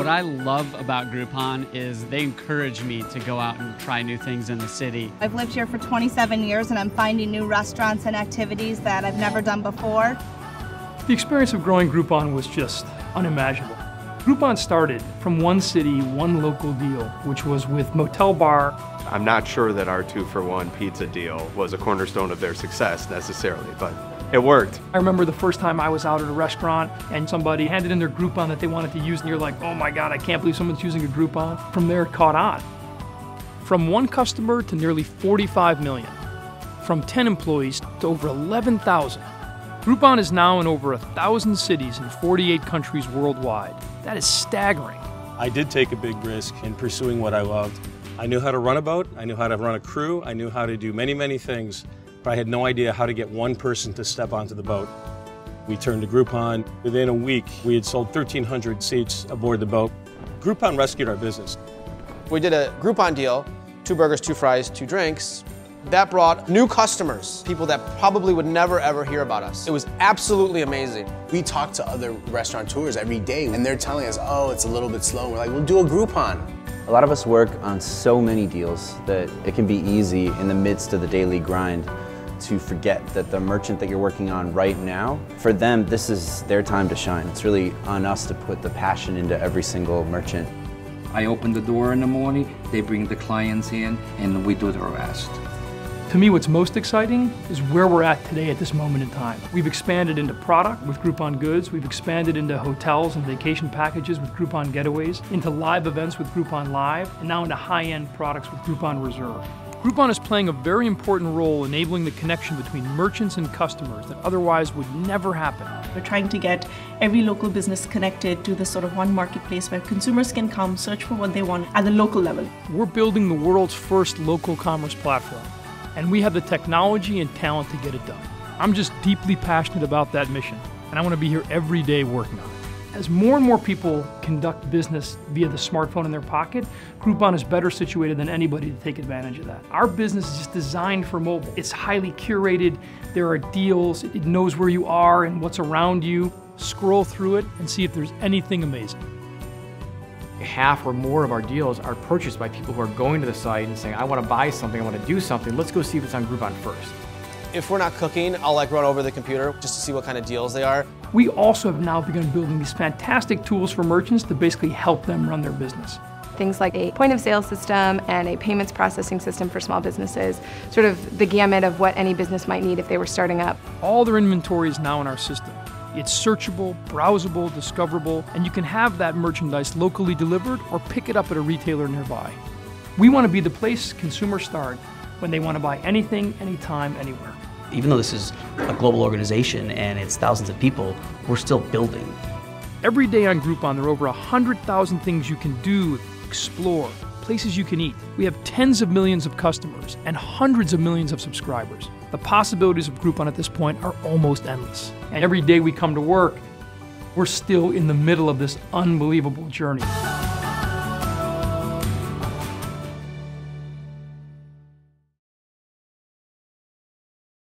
What I love about Groupon is they encourage me to go out and try new things in the city. I've lived here for 27 years and I'm finding new restaurants and activities that I've never done before. The experience of growing Groupon was just unimaginable. Groupon started from one city, one local deal, which was with Motel Bar. I'm not sure that our two for one pizza deal was a cornerstone of their success necessarily, but it worked. I remember the first time I was out at a restaurant and somebody handed in their Groupon that they wanted to use, and you're like, oh my God, I can't believe someone's using a Groupon. From there, it caught on. From one customer to nearly 45 million. From 10 employees to over 11,000. Groupon is now in over a thousand cities in 48 countries worldwide. That is staggering. I did take a big risk in pursuing what I loved. I knew how to run a boat, I knew how to run a crew, I knew how to do many, many things, but I had no idea how to get one person to step onto the boat. We turned to Groupon. Within a week, we had sold 1,300 seats aboard the boat. Groupon rescued our business. We did a Groupon deal, two burgers, two fries, two drinks, that brought new customers, people that probably would never ever hear about us. It was absolutely amazing. We talk to other restaurateurs every day and they're telling us, oh, it's a little bit slow. We're like, we'll do a Groupon. A lot of us work on so many deals that it can be easy in the midst of the daily grind to forget that the merchant that you're working on right now, for them, this is their time to shine. It's really on us to put the passion into every single merchant. I open the door in the morning, they bring the clients in, and we do the rest. To me, what's most exciting is where we're at today at this moment in time. We've expanded into product with Groupon Goods, we've expanded into hotels and vacation packages with Groupon Getaways, into live events with Groupon Live, and now into high-end products with Groupon Reserve. Groupon is playing a very important role enabling the connection between merchants and customers that otherwise would never happen. We're trying to get every local business connected to this sort of one marketplace where consumers can come search for what they want at the local level. We're building the world's first local commerce platform and we have the technology and talent to get it done. I'm just deeply passionate about that mission, and I want to be here every day working on it. As more and more people conduct business via the smartphone in their pocket, Groupon is better situated than anybody to take advantage of that. Our business is just designed for mobile. It's highly curated, there are deals, it knows where you are and what's around you. Scroll through it and see if there's anything amazing half or more of our deals are purchased by people who are going to the site and saying, I want to buy something, I want to do something, let's go see if it's on Groupon first. If we're not cooking, I'll like run over the computer just to see what kind of deals they are. We also have now begun building these fantastic tools for merchants to basically help them run their business. Things like a point of sale system and a payments processing system for small businesses, sort of the gamut of what any business might need if they were starting up. All their inventory is now in our system. It's searchable, browsable, discoverable, and you can have that merchandise locally delivered or pick it up at a retailer nearby. We want to be the place consumers start when they want to buy anything, anytime, anywhere. Even though this is a global organization and it's thousands of people, we're still building. Every day on Groupon, there are over 100,000 things you can do, explore, places you can eat. We have tens of millions of customers and hundreds of millions of subscribers. The possibilities of Groupon at this point are almost endless. And every day we come to work, we're still in the middle of this unbelievable journey.